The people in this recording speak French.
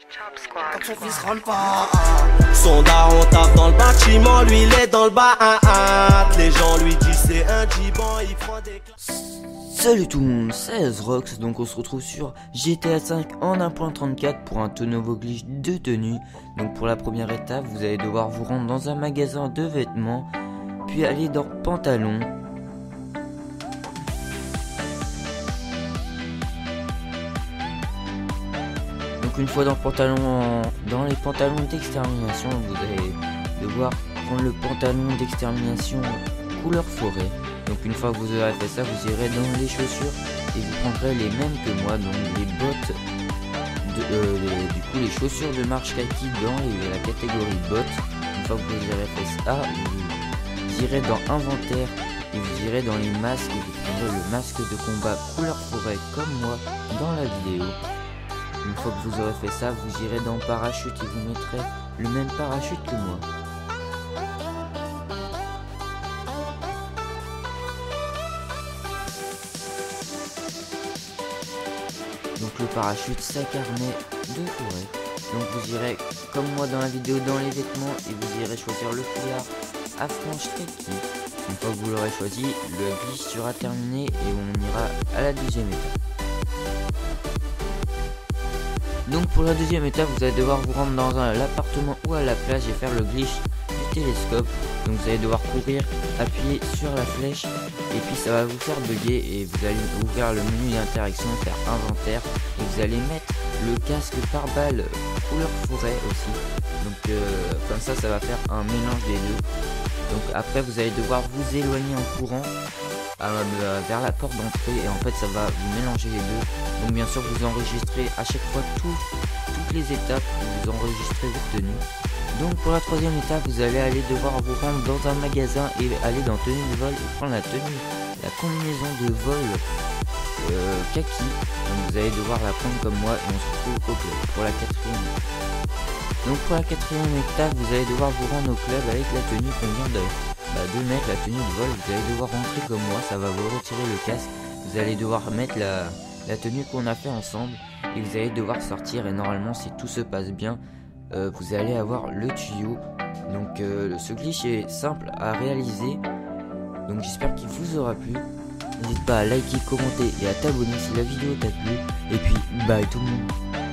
Quand son fils rentre pas, son daron tape dans le bâtiment, lui il est dans le bas. Les gens lui disent c'est un giban, il prend des. Salut tout le monde, c'est Rox, donc on se retrouve sur GTA 5 en 1.34 pour un tout nouveau glitch de tenue. Donc pour la première étape, vous allez devoir vous rendre dans un magasin de vêtements, puis aller dans pantalon. Une fois dans pantalon, dans les pantalons d'extermination, vous allez devoir prendre le pantalon d'extermination couleur forêt. Donc une fois que vous aurez fait ça, vous irez dans les chaussures et vous prendrez les mêmes que moi, donc les bottes, de, euh, du coup les chaussures de marche kaki dans la catégorie bottes. Une fois que vous aurez fait ça, vous irez dans inventaire et vous irez dans les masques et vous prendrez le masque de combat couleur forêt comme moi dans la vidéo. Une fois que vous aurez fait ça, vous irez dans parachute et vous mettrez le même parachute que moi. Donc le parachute sac armé de forêt. Donc vous irez comme moi dans la vidéo dans les vêtements et vous irez choisir le foulard à kaki. Une fois que vous l'aurez choisi, le glitch sera terminé et on ira à la deuxième étape. Donc pour la deuxième étape, vous allez devoir vous rendre dans l'appartement ou à la plage et faire le glitch du télescope. Donc vous allez devoir courir, appuyer sur la flèche et puis ça va vous faire bugger et vous allez ouvrir le menu d'interaction, faire inventaire et vous allez mettre le casque par balle couleur forêt aussi. Donc euh, comme ça, ça va faire un mélange des deux. Donc après, vous allez devoir vous éloigner en courant vers la porte d'entrée et en fait ça va vous mélanger les deux. Donc bien sûr vous enregistrez à chaque fois tout- toutes les étapes, vous enregistrez votre tenue. Donc pour la troisième étape vous allez aller devoir vous rendre dans un magasin et aller dans tenue de vol et prendre la tenue, la combinaison de vol euh, kaki. Donc vous allez devoir la prendre comme moi et on se retrouve au club pour la quatrième. Donc pour la quatrième étape vous allez devoir vous rendre au club avec la tenue qu'on vient de, bah, de mettre, la tenue de vol. Vous allez devoir rentrer comme moi, ça va vous retirer le casque. Vous allez devoir mettre la, la tenue qu'on a fait ensemble et vous allez devoir sortir et normalement si tout se passe bien euh, vous allez avoir le tuyau donc euh, ce glitch est simple à réaliser donc j'espère qu'il vous aura plu n'hésite pas à liker commenter et à t'abonner si la vidéo t'a plu et puis bye tout le monde